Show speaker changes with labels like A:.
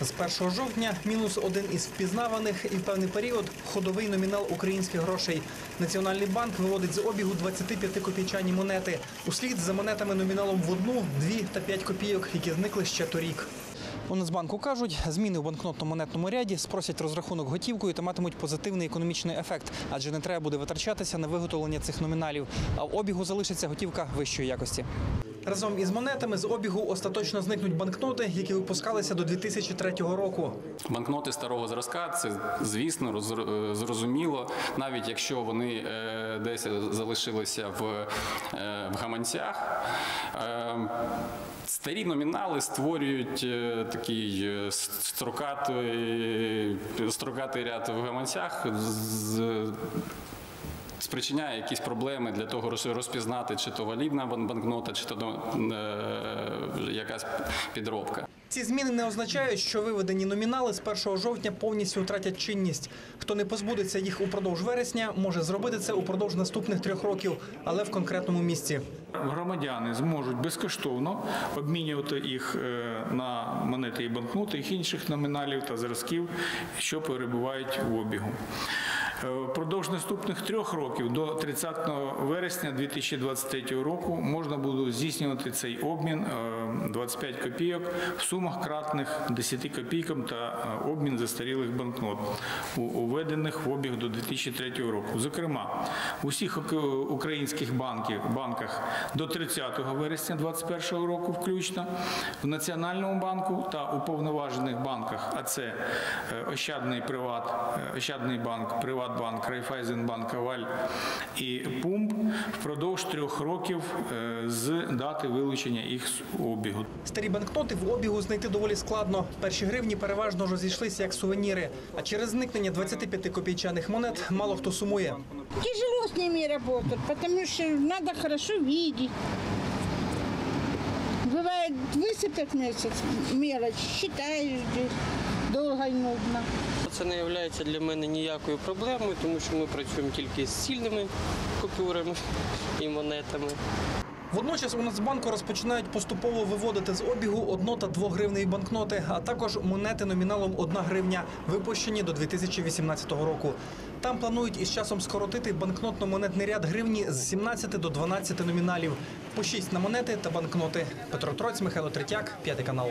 A: З 1 жовтня мінус один із впізнаваних і в певний період ходовий номінал українських грошей. Національний банк виводить з обігу 25 копійчані монети. Услід за монетами номіналом в одну, дві та п'ять копійок, які зникли ще торік. У Нацбанку кажуть, зміни в банкнотно-монетному ряді спросять розрахунок готівкою та матимуть позитивний економічний ефект, адже не треба буде витрачатися на виготовлення цих номіналів. А в обігу залишиться готівка вищої якості. Разом із монетами з обігу остаточно зникнуть банкноти, які випускалися до 2003 року.
B: Банкноти старого зразка це звісно е, зрозуміло, навіть якщо вони е, десь залишилися в, е, гаманцях. Старі номінали створюють такий строкатий, строкатий ряд в гаманцях. Спричиняє якісь проблеми для того, роз- розпізнати, чи то валідна бан- банкнота, чи то е, якась підробка.
A: Ці зміни не означають, що виведені номінали з 1 жовтня повністю втратять чинність. Хто не позбудеться їх упродовж вересня, може зробити це упродовж наступних трьох років, але в конкретному місці.
C: Громадяни зможуть безкоштовно обмінювати їх е, на монети і банкноти, їх інших номіналів та зразків, що перебувають в обігу. Е, Впродовж наступних трьох років до 30 вересня 2023 року можна буде здійснювати цей обмін е, 25 копійок в сумах кратних 10 копійкам та е, обмін застарілих банкнот, уведених в обіг до 2003 року. Зокрема, у всіх ок- українських банків, банках до 30 вересня 2021 року включно, в Національному банку та уповноважених банках, а це е, Ощадний Приват, е, Ощадний банк, Приватбанк, Райфайзенбанк, Аваль і Пумп впродовж трьох років е, з дати вилучення їх з обігу.
A: Старі банкноти в обігу знайти доволі складно. Перші гривні переважно розійшлися як сувеніри. А через зникнення 25 копійчаних монет мало хто сумує.
D: Тяжело с ними работать, потому что надо хорошо видеть. Бывает, высыпят месяц мелочь, считаешь здесь, и нудно.
E: Це не є для мене ніякою проблемою, тому що ми працюємо тільки з цільними купюрами і монетами.
A: Водночас у Нацбанку розпочинають поступово виводити з обігу одно та двогривневі банкноти, а також монети номіналом 1 гривня, випущені до 2018 року. Там планують із часом скоротити банкнотно-монетний ряд гривні з 17 до 12 номіналів. По 6 на монети та банкноти. Петро Троць, Михайло Третяк, п'ятий канал.